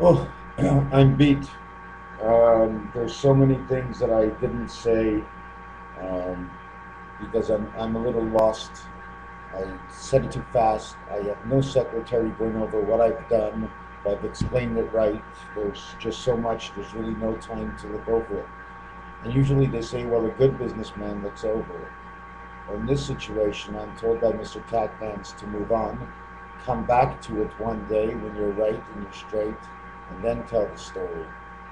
Oh, I'm beat. Um, there's so many things that I didn't say um, because I'm, I'm a little lost. I said it too fast. I have no secretary going over what I've done. I've explained it right. There's just so much. There's really no time to look over it. And usually they say, well, a good businessman looks over it. In this situation, I'm told by Mr. Tacpans to move on, come back to it one day when you're right and you're straight, and then tell the story.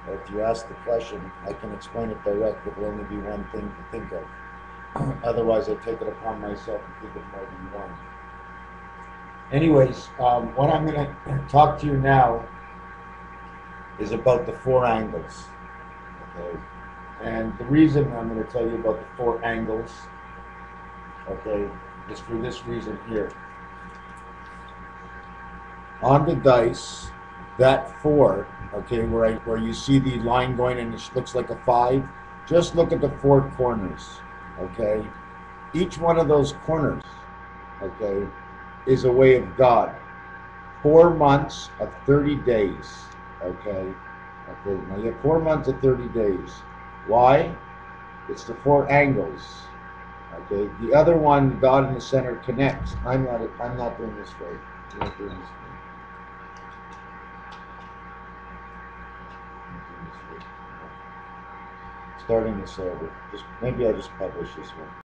Or if you ask the question, I can explain it direct. It will only be one thing to think of. Otherwise, I take it upon myself to think of more than one. Anyways, um, what I'm going to talk to you now is about the four angles. Okay? And the reason I'm going to tell you about the four angles, okay, is for this reason here. On the dice, that four, okay, where I, where you see the line going and it looks like a five, just look at the four corners, okay? Each one of those corners, okay, is a way of God. Four months of 30 days, okay? Okay, now you have four months of 30 days. Why? It's the four angles. Okay, the other one, God in the center, connects. I'm not. I'm not doing this right. I'm not doing this way. I'm not doing this way. No. Starting this over. Just maybe I'll just publish this one.